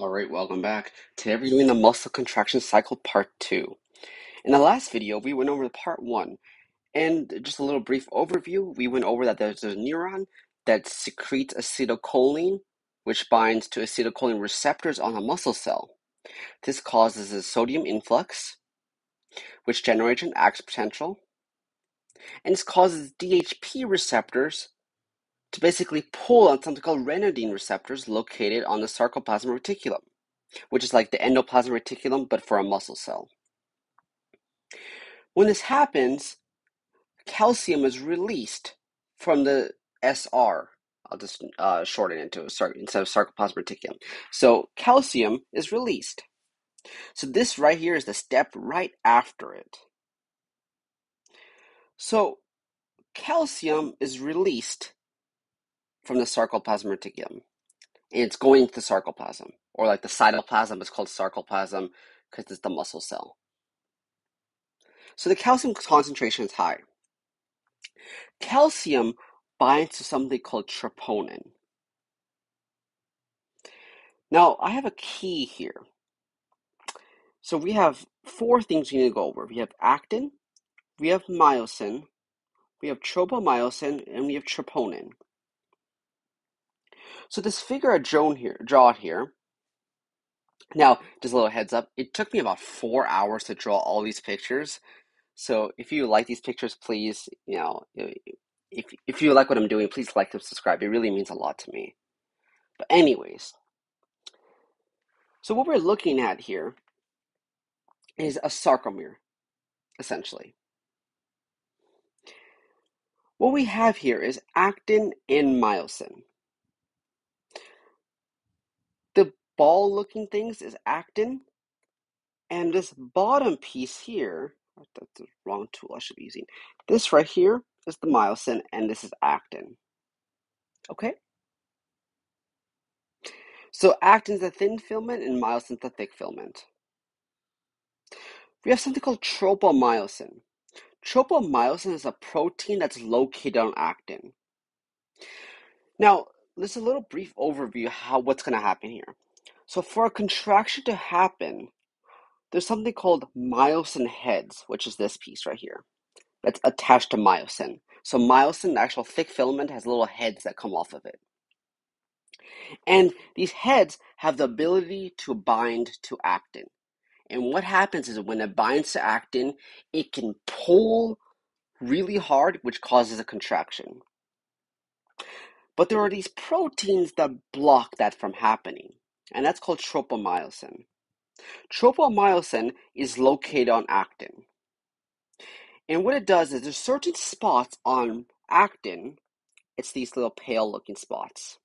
All right, welcome back. Today we're doing the muscle contraction cycle part two. In the last video, we went over the part one, and just a little brief overview. We went over that there's a neuron that secretes acetylcholine, which binds to acetylcholine receptors on a muscle cell. This causes a sodium influx, which generates an action potential, and this causes DHP receptors to basically pull on something called ryanodine receptors located on the sarcoplasmic reticulum which is like the endoplasmic reticulum, but for a muscle cell. When this happens, calcium is released from the SR. I'll just uh, shorten it into sorry, instead of sarcoplasmic reticulum. So calcium is released. So this right here is the step right after it. So calcium is released from the sarcoplasmic reticulum and it's going to the sarcoplasm, or like the cytoplasm is called sarcoplasm because it's the muscle cell. So the calcium concentration is high. Calcium binds to something called troponin. Now, I have a key here. So we have four things we need to go over. We have actin, we have myosin, we have tropomyosin, and we have troponin. So this figure I drawn here, draw here. Now, just a little heads up, it took me about four hours to draw all these pictures. So if you like these pictures, please, you know, if if you like what I'm doing, please like and subscribe. It really means a lot to me. But anyways, so what we're looking at here is a sarcomere, essentially. What we have here is actin and myosin. Ball looking things is actin. And this bottom piece here, oh, that's the wrong tool I should be using. This right here is the myosin, and this is actin. Okay? So actin's the thin filament, and myosin's the thick filament. We have something called tropomyosin. Tropomyosin is a protein that's located on actin. Now, there's a little brief overview how what's going to happen here. So for a contraction to happen, there's something called myosin heads, which is this piece right here, that's attached to myosin. So myosin, the actual thick filament, has little heads that come off of it. And these heads have the ability to bind to actin. And what happens is when it binds to actin, it can pull really hard, which causes a contraction. But there are these proteins that block that from happening and that's called tropomyosin. Tropomyosin is located on actin. And what it does is there's certain spots on actin, it's these little pale looking spots.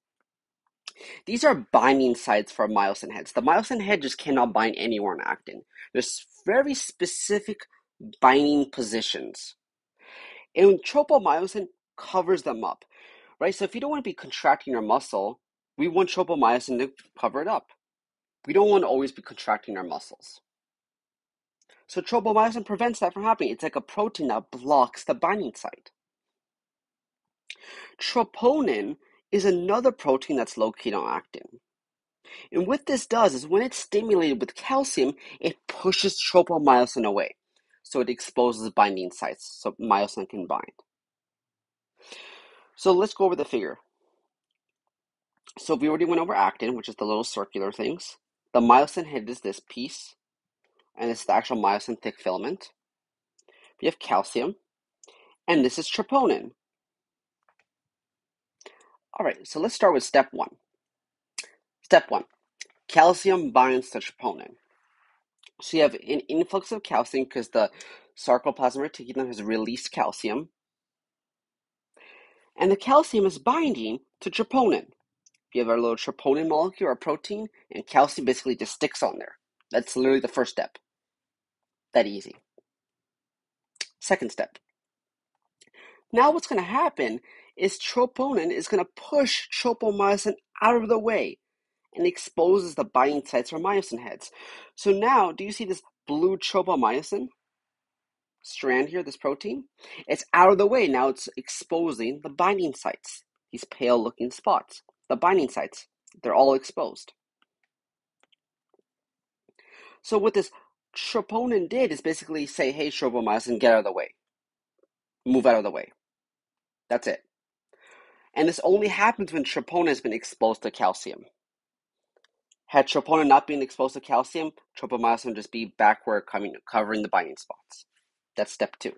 These are binding sites for myosin heads. The myosin head just cannot bind anywhere on actin. There's very specific binding positions. And tropomyosin covers them up, right? So if you don't want to be contracting your muscle, we want tropomyosin to cover it up. We don't want to always be contracting our muscles. So tropomyosin prevents that from happening. It's like a protein that blocks the binding site. Troponin is another protein that's located on actin. And what this does is when it's stimulated with calcium, it pushes tropomyosin away. So it exposes binding sites so myosin can bind. So let's go over the figure. So we already went over actin, which is the little circular things. The myosin head is this piece, and it's the actual myosin thick filament. We have calcium, and this is troponin. All right, so let's start with step one. Step one, calcium binds to troponin. So you have an influx of calcium because the sarcoplasmic reticulum has released calcium. And the calcium is binding to troponin. You have our little troponin molecule or protein, and calcium basically just sticks on there. That's literally the first step. That easy. Second step. Now what's going to happen is troponin is going to push tropomyosin out of the way and exposes the binding sites for myosin heads. So now, do you see this blue tropomyosin strand here, this protein? It's out of the way. Now it's exposing the binding sites, these pale looking spots the binding sites, they're all exposed. So what this troponin did is basically say, hey, tropomyosin, get out of the way. Move out of the way. That's it. And this only happens when troponin has been exposed to calcium. Had troponin not been exposed to calcium, tropomyosin would just be backward coming, covering the binding spots. That's step two.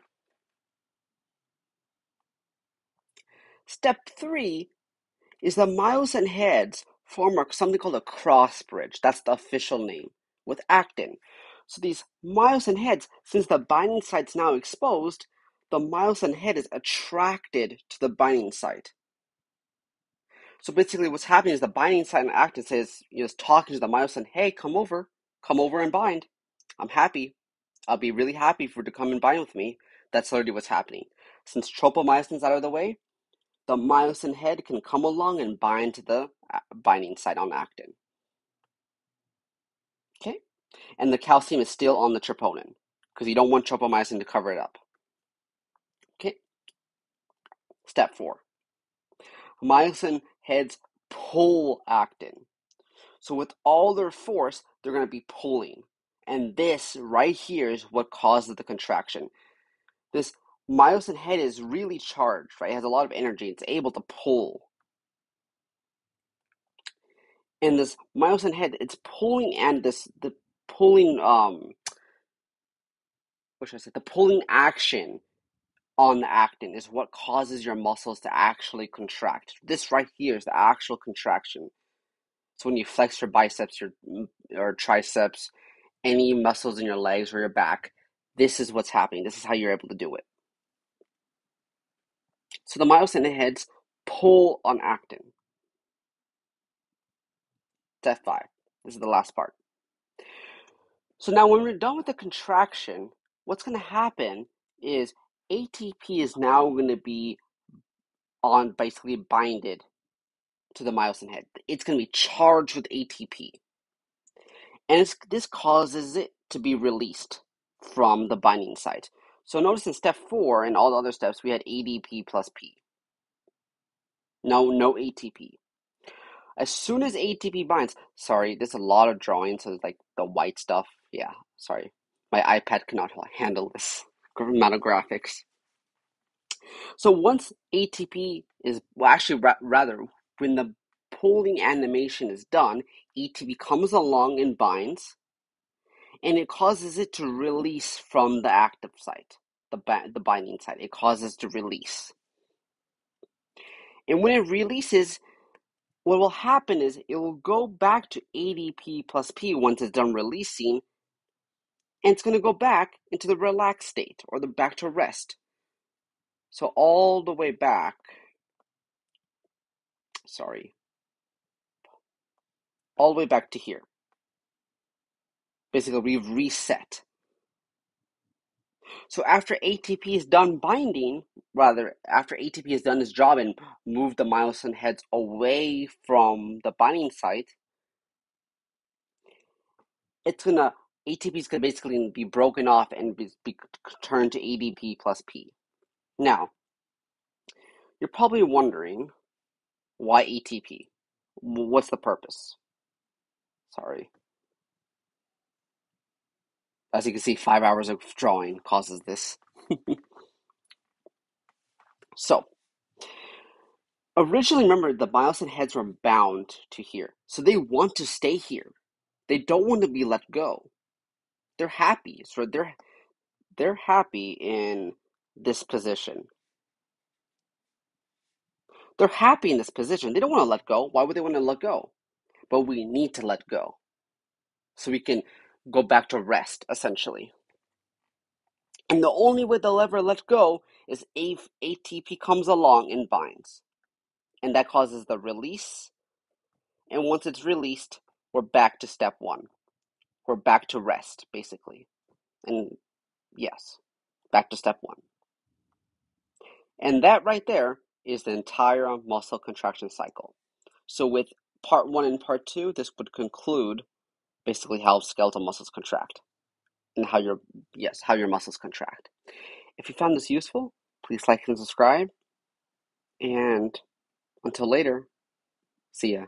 Step three is the myosin heads form something called a cross bridge. That's the official name with actin. So these myosin heads, since the binding site's now exposed, the myosin head is attracted to the binding site. So basically, what's happening is the binding site and actin says, you know, talking to the myosin, hey, come over, come over and bind. I'm happy. I'll be really happy for to come and bind with me. That's literally what's happening. Since tropomyosin's out of the way, the myosin head can come along and bind to the uh, binding site on actin. Okay? And the calcium is still on the troponin because you don't want tropomyosin to cover it up. Okay? Step four. Myosin heads pull actin. So with all their force, they're going to be pulling. And this right here is what causes the contraction. This myosin head is really charged, right? It has a lot of energy. It's able to pull. And this myosin head, it's pulling and this the pulling um what should I say? The pulling action on the actin is what causes your muscles to actually contract. This right here is the actual contraction. So when you flex your biceps, your or triceps, any muscles in your legs or your back, this is what's happening. This is how you're able to do it. So the myosin heads pull on actin. Step five. This is the last part. So now when we're done with the contraction, what's going to happen is ATP is now going to be on basically binded to the myosin head. It's going to be charged with ATP. And this causes it to be released from the binding site. So notice in step four and all the other steps, we had ADP plus P. No, no ATP. As soon as ATP binds, sorry, there's a lot of drawing, so like the white stuff. Yeah, sorry. My iPad cannot handle this amount of graphics. So once ATP is, well, actually, ra- rather, when the pulling animation is done, ATP comes along and binds, and it causes it to release from the active site, the, ba- the binding site. It causes to release. And when it releases, what will happen is it will go back to ADP plus P once it's done releasing, and it's going to go back into the relaxed state or the back to rest. So all the way back, sorry, all the way back to here. Basically, we've reset. So after ATP is done binding, rather, after ATP has done its job and moved the myosin heads away from the binding site, it's gonna ATP is gonna basically be broken off and be, be turned to ADP plus P. Now, you're probably wondering why ATP? What's the purpose? Sorry. As you can see, five hours of drawing causes this. so, originally, remember, the myosin heads were bound to here. So they want to stay here. They don't want to be let go. They're happy. So they're they're happy in this position. They're happy in this position. They don't want to let go. Why would they want to let go? But we need to let go. So we can go back to rest, essentially. And the only way they'll ever let go is if ATP comes along and binds. And that causes the release. And once it's released, we're back to step one. We're back to rest, basically. And yes, back to step one. And that right there is the entire muscle contraction cycle. So with part one and part two, this would conclude basically how skeletal muscles contract and how your yes how your muscles contract. If you found this useful please like and subscribe and until later see ya